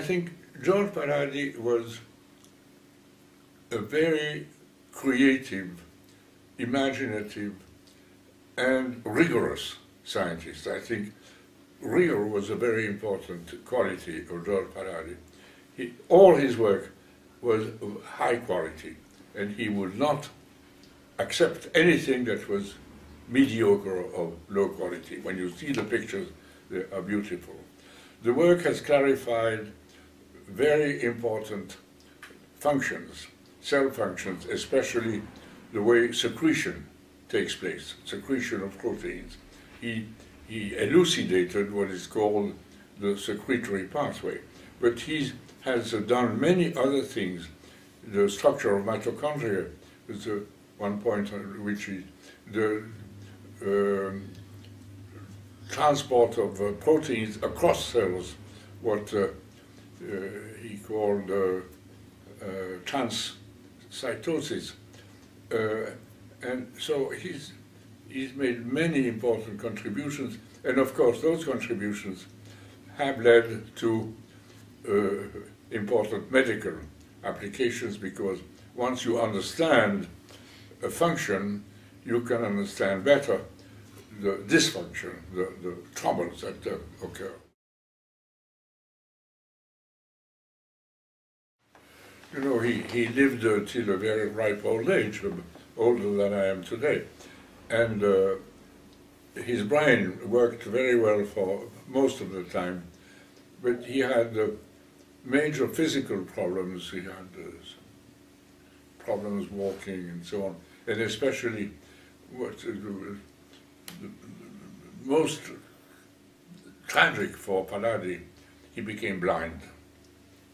think George Palade was a very creative, imaginative, and rigorous scientist. I think rigor was a very important quality of George Palade. He, all his work was of high quality, and he would not accept anything that was mediocre or low quality. When you see the pictures, they are beautiful. The work has clarified very important functions, cell functions, especially the way secretion takes place, secretion of proteins. He, he elucidated what is called the secretory pathway, but he has done many other things. The structure of mitochondria is the one point on which he, the um, transport of uh, proteins across cells, what uh, he called uh, uh, transcytosis. Uh, and so he's, he's made many important contributions, and of course those contributions have led to important medical applications because once you understand a function, you can understand better the dysfunction, the, the troubles that uh, occur. You know, he, he lived uh, till a very ripe old age, older than I am today. And uh, his brain worked very well for most of the time, but he had uh, major physical problems. He had uh, problems walking and so on, and especially what uh, most tragic for Palade, he became blind.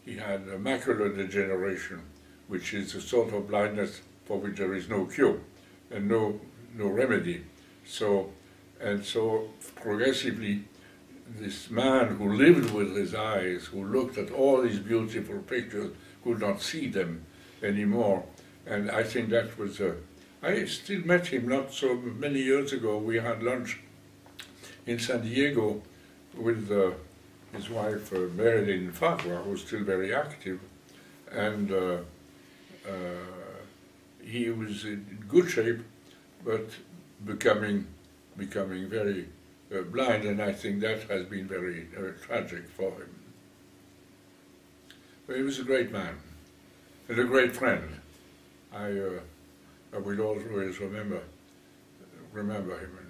He had macular degeneration, which is a sort of blindness for which there is no cure and no, no remedy. So, and so progressively, this man who lived with his eyes, who looked at all these beautiful pictures, could not see them anymore. And I think that was a, I still met him not so many years ago. We had lunch in San Diego with uh, his wife uh, Marilyn Farquhar, who's still very active, and uh, uh, he was in good shape, but becoming becoming very uh, blind, and I think that has been very tragic for him. But he was a great man and a great friend. I I will always remember remember him.